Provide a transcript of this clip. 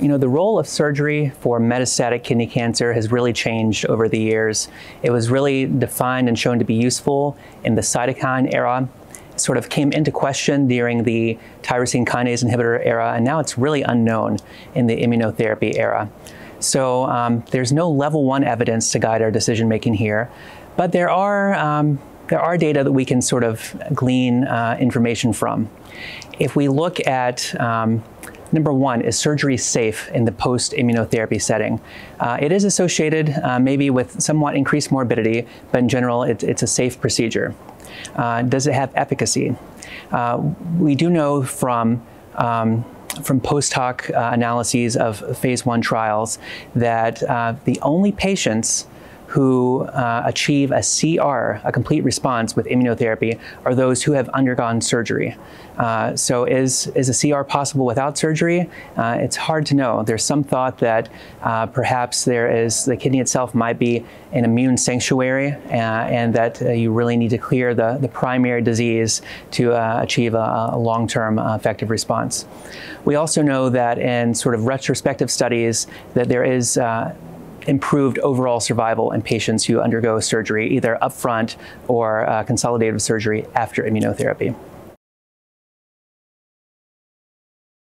You know, the role of surgery for metastatic kidney cancer has really changed over the years. It was really defined and shown to be useful in the cytokine era. It sort of came into question during the tyrosine kinase inhibitor era, and now it's really unknown in the immunotherapy era. So um, there's no level one evidence to guide our decision making here, but there are um, there are data that we can sort of glean uh, information from. If we look at um, Number one, is surgery safe in the post immunotherapy setting? Uh, it is associated uh, maybe with somewhat increased morbidity, but in general, it, it's a safe procedure. Uh, does it have efficacy? Uh, we do know from um, from post hoc uh, analyses of phase one trials that uh, the only patients who uh, achieve a CR, a complete response with immunotherapy, are those who have undergone surgery. Uh, so is, is a CR possible without surgery? Uh, it's hard to know. There's some thought that uh, perhaps there is, the kidney itself might be an immune sanctuary uh, and that uh, you really need to clear the, the primary disease to achieve a, a long-term effective response. We also know that in sort of retrospective studies that there is improved overall survival in patients who undergo surgery, either upfront or uh, consolidated surgery after immunotherapy.